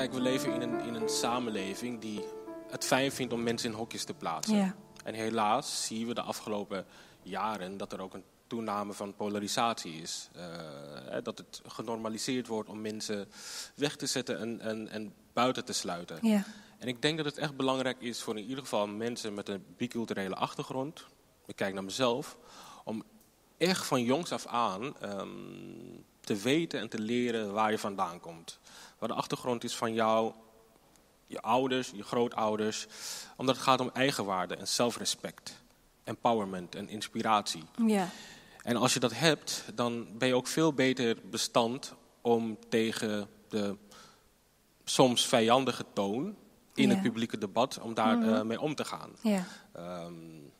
Kijk, we leven in een, in een samenleving die het fijn vindt om mensen in hokjes te plaatsen. Ja. En helaas zien we de afgelopen jaren dat er ook een toename van polarisatie is. Eh, dat het genormaliseerd wordt om mensen weg te zetten en, en, en buiten te sluiten. Ja. En ik denk dat het echt belangrijk is voor in ieder geval mensen met een biculturele achtergrond. Ik kijk naar mezelf. Om echt van jongs af aan ehm, te weten en te leren waar je vandaan komt. Waar de achtergrond is van jou, je ouders, je grootouders. Omdat het gaat om eigenwaarde en zelfrespect. Empowerment en inspiratie. Ja. En als je dat hebt, dan ben je ook veel beter bestand om tegen de soms vijandige toon in Ja. het publieke debat, om daar Mhm. eh, mee om te gaan. Ja. Ehm,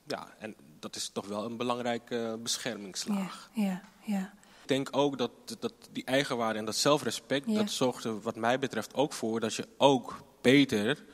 ja, en dat is toch wel een belangrijke beschermingslaag. Ja. Ja. Ja. Ik denk ook dat, dat die eigenwaarde en dat zelfrespect, Ja. dat zorgt er wat mij betreft ook voor dat je ook beter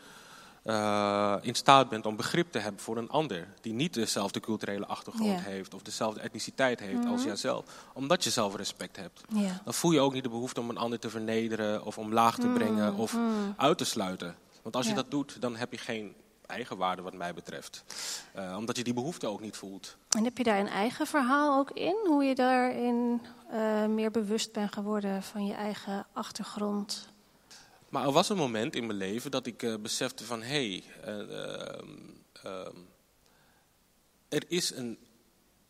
eh, in staat bent om begrip te hebben voor een ander. Die niet dezelfde culturele achtergrond Ja. heeft of dezelfde etniciteit heeft als Mhm. jijzelf. Omdat je zelfrespect hebt. Ja. Dan voel je ook niet de behoefte om een ander te vernederen of omlaag te brengen of mm. uit te sluiten. Want als je dat doet, dan heb je geen eigenwaarde wat mij betreft. Eh, omdat je die behoefte ook niet voelt. En heb je daar een eigen verhaal ook in? Hoe je daarin eh, meer bewust bent geworden van je eigen achtergrond? Maar er was een moment in mijn leven dat ik eh, besefte van... hé, hey, eh, ehm, er is een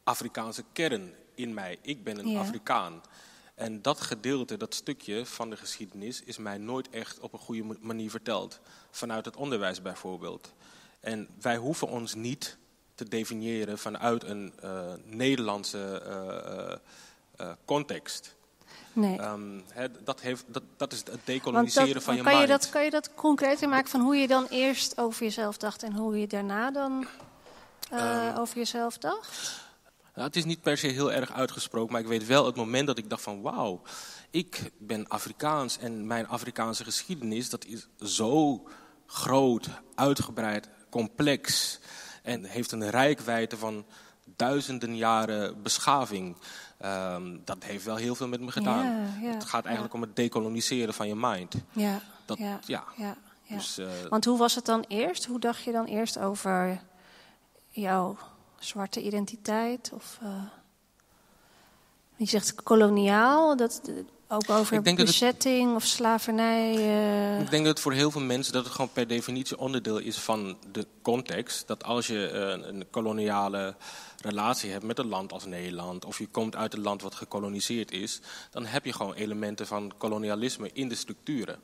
Afrikaanse kern in mij. Ik ben een Ja. Afrikaan. En dat gedeelte, dat stukje van de geschiedenis... is mij nooit echt op een goede ma- manier verteld. Vanuit het onderwijs bijvoorbeeld. En wij hoeven ons niet te definiëren vanuit een eh, Nederlandse eh, eh, context... Nee. Ehm, dat, heeft, dat, dat is het decoloniseren dat, van je kan, je dat, kan je dat concreter maken van hoe je dan eerst over jezelf dacht en hoe je daarna dan eh, Ehm. over jezelf dacht? Nou, het is niet per se heel erg uitgesproken, maar ik weet wel het moment dat ik dacht van wauw, ik ben Afrikaans en mijn Afrikaanse geschiedenis dat is zo groot, uitgebreid, complex en heeft een rijkwijde van duizenden jaren beschaving. Ehm, dat heeft wel heel veel met me gedaan. Ja, ja, het gaat eigenlijk om het decoloniseren van je mind. Ja, Dat, ja. Dus, eh, Want hoe was het dan eerst? Hoe dacht je dan eerst over jouw zwarte identiteit? Of, eh, je zegt koloniaal, dat, eh, ook over dat het- bezetting of slavernij. eh, Ik denk dat voor heel veel mensen dat het gewoon per definitie onderdeel is van de context. Dat als je eh, een koloniale relatie hebt met een land als Nederland, of je komt uit een land wat gekoloniseerd is, dan heb je gewoon elementen van kolonialisme in de structuren.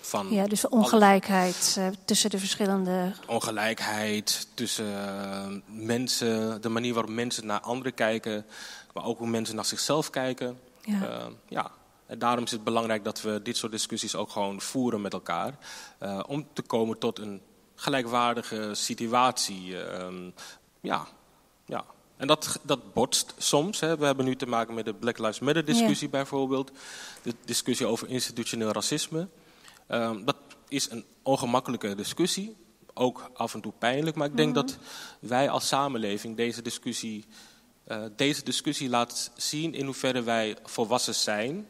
Van ja, dus ongelijkheid eh, tussen de verschillende. ongelijkheid tussen eh, mensen, de manier waarop mensen naar anderen kijken, maar ook hoe mensen naar zichzelf kijken. Ja. Eh, ja. En daarom is het belangrijk dat we dit soort discussies ook gewoon voeren met elkaar. om te komen tot een gelijkwaardige situatie. ehm, ja, ja. En dat, dat botst soms. Hè. We hebben nu te maken met de Black Lives Matter discussie bijvoorbeeld. De discussie over institutioneel racisme. Ehm, dat is een ongemakkelijke discussie. Ook af en toe pijnlijk. Maar ik denk dat wij als samenleving deze discussie, eh, deze discussie laat zien in hoeverre wij volwassen zijn.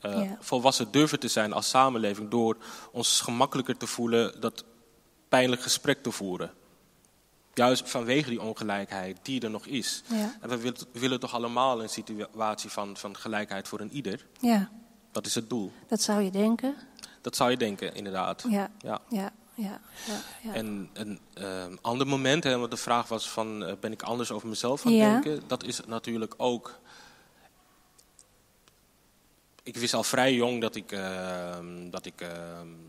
eh. Volwassen durven te zijn als samenleving door ons gemakkelijker te voelen dat pijnlijk gesprek te voeren. Juist vanwege die ongelijkheid die er nog is. En we willen, willen toch allemaal een situatie van, van gelijkheid voor een ieder. ja, Dat is het doel. dat zou je denken. Dat zou je denken, inderdaad. Ja, Ja. ja, ja. En een eh, ander moment, hè, want de vraag was van, eh, ben ik anders over mezelf gaan Ja. denken? Dat is natuurlijk ook... Ik wist al vrij jong dat ik, eh, dat ik eh,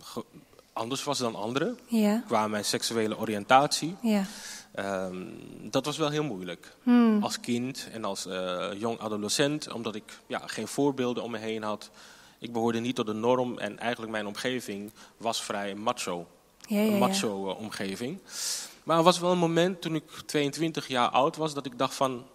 ge- anders was dan anderen. ja, Qua mijn seksuele oriëntatie. ja. Ehm, dat was wel heel moeilijk. Hmm. Als kind en als eh, jong adolescent, omdat ik ja, geen voorbeelden om me heen had. Ik behoorde niet tot de norm en eigenlijk mijn omgeving was vrij macho. Ja, ja, Een ja. macho eh, omgeving. Maar er was wel een moment toen ik 22 jaar oud was dat ik dacht van...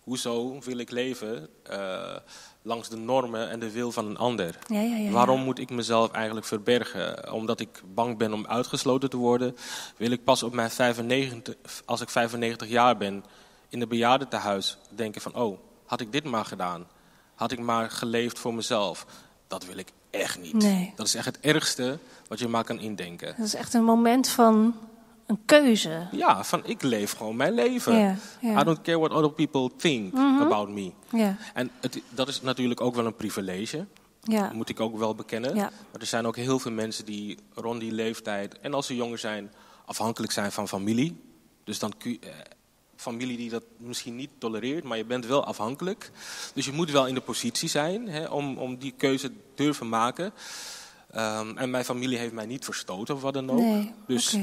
Hoezo wil ik leven eh, langs de normen en de wil van een ander? Ja, ja, ja, Waarom moet ik mezelf eigenlijk verbergen? Omdat ik bang ben om uitgesloten te worden? Wil ik pas op mijn 95, als ik 95 jaar ben in een bejaardentehuis denken van... oh, had ik dit maar gedaan? Had ik maar geleefd voor mezelf? dat wil ik echt niet. Nee. Dat is echt het ergste wat je maar kan indenken. Dat is echt een moment van een keuze. Ja, van ik leef gewoon mijn leven. Mhm. I don't care what other people think about me. En het, dat is natuurlijk ook wel een privilege. ja, moet ik ook wel bekennen. Ja. Maar er zijn ook heel veel mensen die rond die leeftijd, en als ze jonger zijn, afhankelijk zijn van familie. Dus dan kun je, familie die dat misschien niet tolereert, maar je bent wel afhankelijk. Dus je moet wel in de positie zijn hè, om, om die keuze durven maken. Ehm, en mijn familie heeft mij niet verstoten of wat dan ook. Nee, dus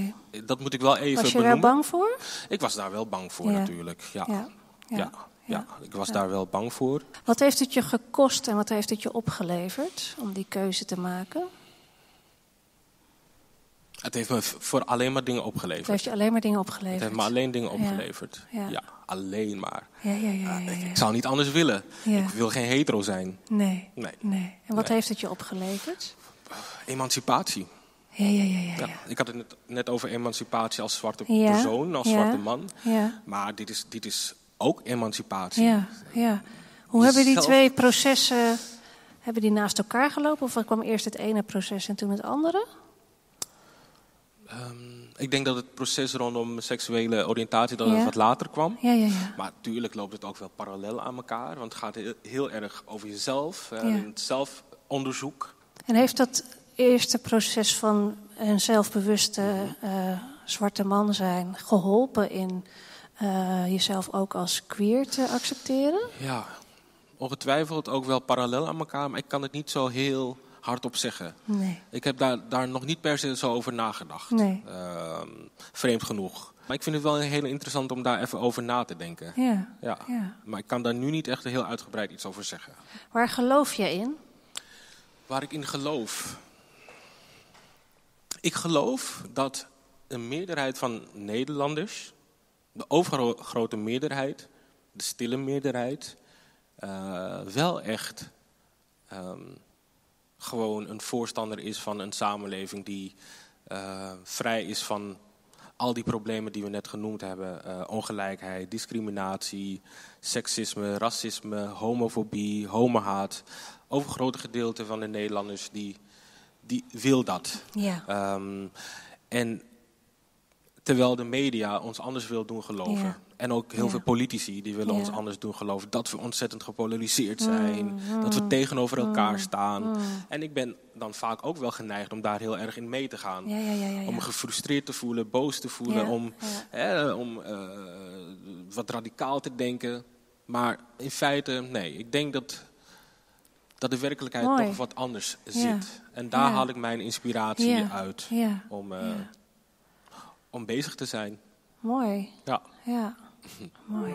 dat moet ik wel even Was je daar benoemen. bang voor? Ik was daar wel bang voor Ja. natuurlijk. Ja. ja, Ja. ja. ik was daar wel bang voor. Wat heeft het je gekost en wat heeft het je opgeleverd om die keuze te maken? Het heeft me voor alleen maar dingen opgeleverd. Het heeft je alleen maar dingen Het opgeleverd. heeft me alleen dingen opgeleverd. Ja. Ja, alleen maar. Ja, ja, ja, ja, ja. Ik zou niet anders willen. Ik wil geen hetero zijn. Nee, Nee. nee. En wat Nee. heeft het je opgeleverd? Emancipatie. Ja, ja, ja, ja. Ik had het net, net over emancipatie als zwarte persoon, als zwarte man. Ja, Maar dit is, dit is ook emancipatie. ja, ja. Hoe hebben die twee processen hebben die naast elkaar gelopen? Of kwam eerst het ene proces en toen het andere? Ehm, ik denk dat het proces rondom seksuele oriëntatie dat Ja. het wat later kwam. Ja, ja, ja. Maar natuurlijk loopt het ook wel parallel aan elkaar. Want het gaat heel, heel erg over jezelf. eh, in het zelfonderzoek. En heeft dat eerste proces van een zelfbewuste eh, zwarte man zijn geholpen in eh, jezelf ook als queer te accepteren? Ja, ongetwijfeld ook wel parallel aan elkaar. Maar ik kan het niet zo heel hardop zeggen. Nee. Ik heb daar, daar nog niet per se zo over nagedacht. Nee. Ehm, vreemd genoeg. Maar ik vind het wel heel interessant om daar even over na te denken. Ja, Ja. ja. Maar ik kan daar nu niet echt heel uitgebreid iets over zeggen. Waar geloof je in? Waar ik in geloof. Ik geloof dat een meerderheid van Nederlanders, de overgrote meerderheid, de stille meerderheid, eh, wel echt ehm, gewoon een voorstander is van een samenleving die eh, vrij is van al die problemen die we net genoemd hebben. Eh, ongelijkheid, discriminatie, seksisme, racisme, homofobie, homohaat. Overgrote gedeelte van de Nederlanders die, die wil dat. Ja. Ehm, en terwijl de media ons anders wil doen geloven. Ja. En ook heel Ja. veel politici die willen Ja. ons anders doen geloven. Dat we ontzettend gepolariseerd zijn. Dat we tegenover elkaar staan. En ik ben dan vaak ook wel geneigd om daar heel erg in mee te gaan. Om me gefrustreerd te voelen, boos te voelen. Om, hè, om eh, wat radicaal te denken. Maar in feite, nee. Ik denk dat, dat de werkelijkheid Mooi. toch wat anders zit. En daar haal ik mijn inspiratie uit. Om, eh. Om bezig te zijn. Mooi. Ja. Ja. Mooi.